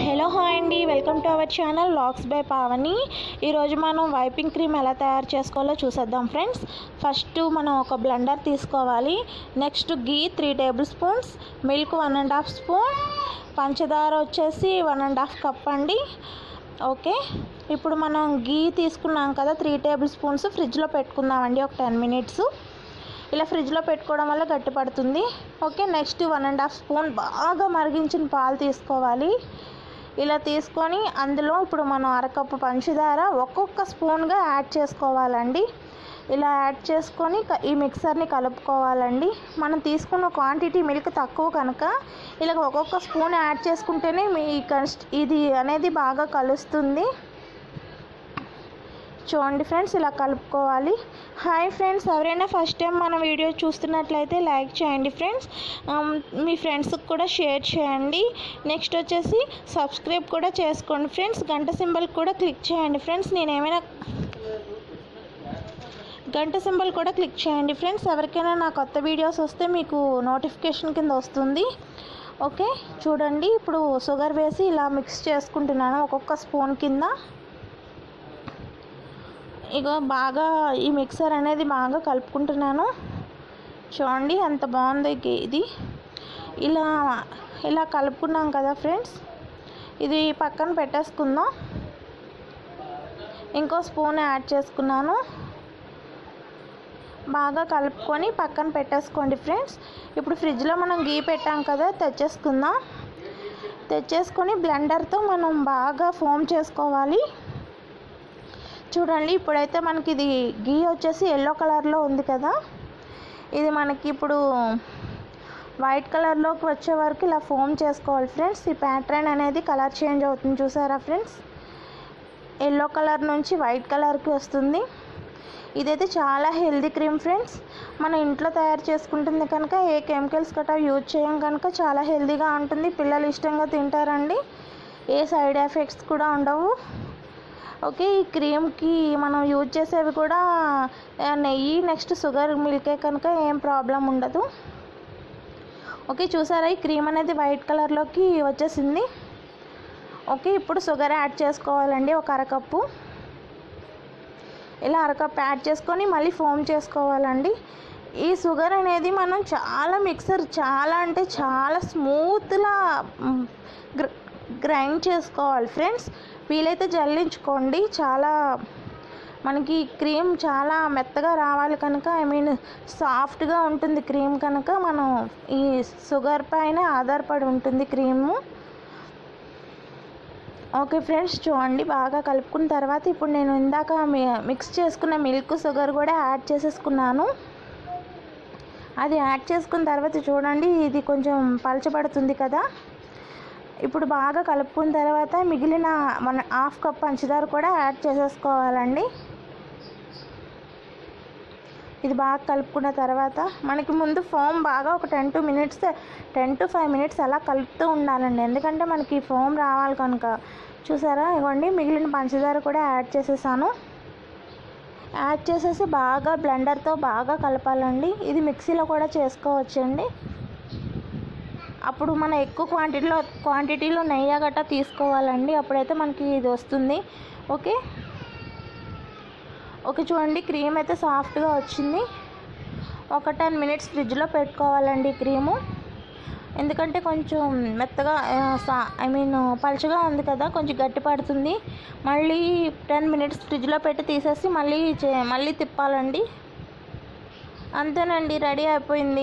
Hello hi అండి welcome to our channel లాక్స్ by Pavani ఈరోజు మనం వైపింగ్ క్రీమ్ ఎలా తయారు చేసుకోవాలో చూసేద్దాం ఫ్రెండ్స్ ఫస్ట్ మనం ఒక బ్లెండర్ తీసుకోవాలి. Next ghee three tablespoons milk one and half spoon పంచదార వచ్చేసి వన్ అండ్ హాఫ్ కప్ అండి. ఓకే ఇప్పుడు మనం గీ తీసుకున్నాం కదా త్రీ టేబుల్ స్పూన్స్ ఫ్రిడ్జ్లో పెట్టుకుందామండి ఒక టెన్ మినిట్స్ ఇలా ఫ్రిడ్జ్లో పెట్టుకోవడం వల్ల గట్టిపడుతుంది okay next one and half spoon బాగా మరిగించిన పాలు తీసుకోవాలి. ఇలా తీసుకొని అందులో ఇప్పుడు మనం అరకప్పు పంచదార ఒక్కొక్క స్పూన్గా యాడ్ చేసుకోవాలండి. ఇలా యాడ్ చేసుకొని ఈ మిక్సర్ని కలుపుకోవాలండి. మనం తీసుకున్న క్వాంటిటీ మిల్క్ తక్కువ కనుక ఇలా ఒక్కొక్క స్పూన్ యాడ్ చేసుకుంటేనే మీ కన్స్ట్ ఇది అనేది బాగా కలుస్తుంది. చూడండి ఫ్రెండ్స్ ఇలా కలుపుకోవాలి. హాయ్ ఫ్రెండ్స్ ఎవరైనా ఫస్ట్ టైం మన వీడియో చూస్తున్నట్లయితే లైక్ చేయండి ఫ్రెండ్స్. Um, మీ ఫ్రెండ్స్కి కూడా షేర్ చేయండి. నెక్స్ట్ వచ్చేసి సబ్స్క్రైబ్ కూడా చేసుకోండి ఫ్రెండ్స్. గంట సింబల్ కూడా క్లిక్ చేయండి ఫ్రెండ్స్. నేను ఏమైనా గంట సింబల్ కూడా క్లిక్ చేయండి ఫ్రెండ్స్. ఎవరికైనా నా కొత్త వీడియోస్ వస్తే మీకు నోటిఫికేషన్ కింద వస్తుంది. ఓకే చూడండి ఇప్పుడు షుగర్ వేసి ఇలా మిక్స్ చేసుకుంటున్నాను ఒక్కొక్క స్పూన్ కింద. ఇక బాగా ఈ మిక్సర్ అనేది బాగా కలుపుకుంటున్నాను. చూడండి ఎంత బాగుందో ఇది. ఇలా ఇలా కలుపుకున్నాం కదా ఫ్రెండ్స్. ఇది పక్కన పెట్టేసుకుందాం. ఇంకో స్పూన్ యాడ్ చేసుకున్నాను. బాగా కలుపుకొని పక్కన పెట్టేసుకోండి ఫ్రెండ్స్. ఇప్పుడు ఫ్రిడ్జ్లో మనం గీ పెట్టాం కదా తెచ్చేసుకుందాం. తెచ్చేసుకొని బ్లెండర్తో మనం బాగా ఫోమ్ చేసుకోవాలి. చూడండి ఇప్పుడైతే మనకి ఇది గీ వచ్చేసి ఎల్లో కలర్లో ఉంది కదా. ఇది మనకి ఇప్పుడు వైట్ కలర్లోకి వచ్చే వరకు ఇలా ఫోమ్ చేసుకోవాలి ఫ్రెండ్స్ ఈ ప్యాటర్న్ అనేది కలర్ చేంజ్ అవుతుంది చూసారా ఫ్రెండ్స్ ఎల్లో కలర్ నుంచి వైట్ కలర్కి వస్తుంది. ఇదైతే చాలా హెల్దీ క్రీమ్ ఫ్రెండ్స్ మన ఇంట్లో తయారు చేసుకుంటుంది కనుక ఏ కెమికల్స్ గట్రా యూజ్ చేయం కనుక చాలా హెల్దీగా ఉంటుంది. పిల్లలు ఇష్టంగా తింటారండి. ఏ సైడ్ ఎఫెక్ట్స్ కూడా ఉండవు. ఓకే ఈ క్రీమ్కి మనం యూజ్ చేసేవి కూడా నెయ్యి నెక్స్ట్ షుగర్ మిల్కే కనుక ఏం ప్రాబ్లం ఉండదు. ఓకే చూసారా? ఈ క్రీమ్ అనేది వైట్ కలర్లోకి వచ్చేసింది. ఓకే ఇప్పుడు షుగర్ యాడ్ చేసుకోవాలండి ఒక అరకప్పు. ఇలా అరకప్పు యాడ్ చేసుకొని మళ్ళీ ఫోమ్ చేసుకోవాలండి. ఈ షుగర్ అనేది మనం చాలా మిక్సర్ చాలా అంటే చాలా స్మూత్లా గ్రైండ్ చేసుకోవాలి ఫ్రెండ్స్. వీలైతే జల్లించుకోండి. చాలా మనకి క్రీమ్ చాలా మెత్తగా రావాలి కనుక ఐ మీన్ సాఫ్ట్గా ఉంటుంది క్రీమ్ కనుక మనం ఈ షుగర్ పైన ఆధారపడి ఉంటుంది క్రీము. ఓకే ఫ్రెండ్స్ చూడండి బాగా కలుపుకున్న తర్వాత ఇప్పుడు నేను ఇందాక మిక్స్ చేసుకున్న మిల్క్ షుగర్ కూడా యాడ్ చేసేసుకున్నాను. అది యాడ్ చేసుకున్న తర్వాత చూడండి ఇది కొంచెం పలచబడుతుంది కదా. ఇప్పుడు బాగా కలుపుకున్న తర్వాత మిగిలిన మన హాఫ్ కప్ పంచదార కూడా యాడ్ చేసేసుకోవాలండి. ఇది బాగా కలుపుకున్న తర్వాత మనకి ముందు ఫోమ్ బాగా ఒక ten to minutes ten to five minutes అలా కలుపుతూ ఉండాలండి. ఎందుకంటే మనకి ఫోమ్ రావాలి కనుక. చూసారా? ఇవ్వండి మిగిలిన పంచదార కూడా యాడ్ చేసేసాను. యాడ్ చేసేసి బాగా బ్లెండర్తో బాగా కలపాలండి. ఇది మిక్సీలో కూడా చేసుకోవచ్చండి. అప్పుడు మనం ఎక్కువ క్వాంటిటీలో క్వాంటిటీలో నెయ్యి గట్ట తీసుకోవాలండి. అప్పుడైతే మనకి ఇది వస్తుంది. ఓకే? ఓకే చూడండి. క్రీమ్ అయితే సాఫ్ట్గా వచ్చింది. ఒక టెన్ మినిట్స్ ఫ్రిడ్జ్లో పెట్టుకోవాలండి క్రీము. ఎందుకంటే కొంచెం మెత్తగా ఐ మీన్ పలుచగా ఉంది కదా కొంచెం గట్టి పడుతుంది. మళ్ళీ టెన్ మినిట్స్ ఫ్రిడ్జ్లో పెట్టి తీసేసి మళ్ళీ చే- మళ్ళీ తిప్పాలండి. అంతేనండి రెడీ అయిపోయింది.